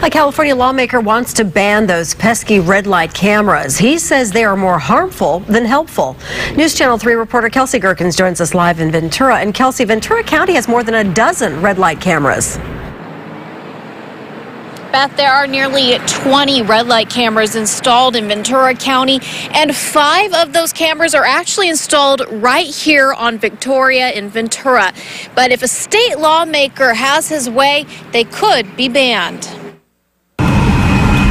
A California lawmaker wants to ban those pesky red light cameras. He says they are more harmful than helpful. News Channel 3 reporter Kelsey Gerkens joins us live in Ventura. And Kelsey, Ventura County has more than a dozen red light cameras. Beth, there are nearly 20 red light cameras installed in Ventura County, and five of those cameras are actually installed right here on Victoria in Ventura. But if a state lawmaker has his way, they could be banned.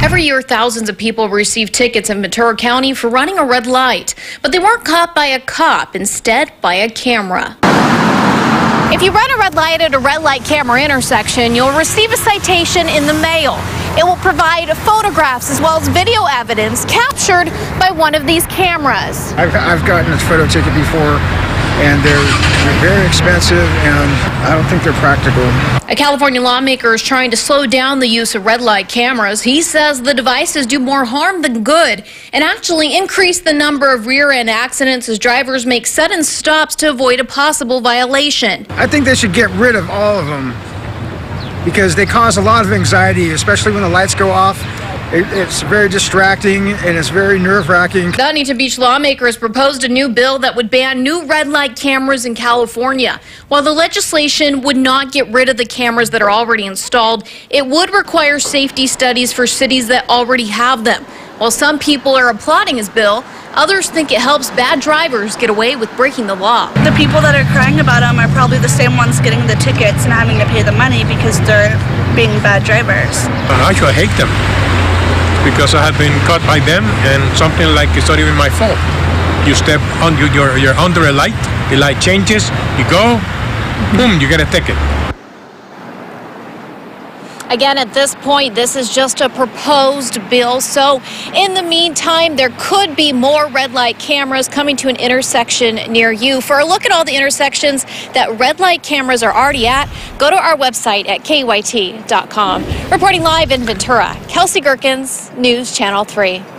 Every year, thousands of people receive tickets in Ventura County for running a red light, but they weren't caught by a cop, instead by a camera. If you run a red light at a red light camera intersection, you'll receive a citation in the mail. It will provide photographs as well as video evidence captured by one of these cameras. I've, I've gotten a photo ticket before, and they're, they're very expensive, and I don't think they're practical. A California lawmaker is trying to slow down the use of red light cameras. He says the devices do more harm than good and actually increase the number of rear end accidents as drivers make sudden stops to avoid a possible violation. I think they should get rid of all of them because they cause a lot of anxiety, especially when the lights go off. It, it's very distracting and it's very nerve wracking. The Huntington Beach lawmakers proposed a new bill that would ban new red light cameras in California. While the legislation would not get rid of the cameras that are already installed, it would require safety studies for cities that already have them. While some people are applauding his bill, others think it helps bad drivers get away with breaking the law. The people that are crying about them are probably the same ones getting the tickets and having to pay the money because they're being bad drivers. I actually hate them because I have been caught by them and something like it's not even my fault. You step on, you, you're, you're under a light, the light changes, you go, boom, you get a ticket. Again, at this point, this is just a proposed bill. So, in the meantime, there could be more red light cameras coming to an intersection near you. For a look at all the intersections that red light cameras are already at, go to our website at keyt.com. Reporting live in Ventura, Kelsey Gerkens, News Channel 3.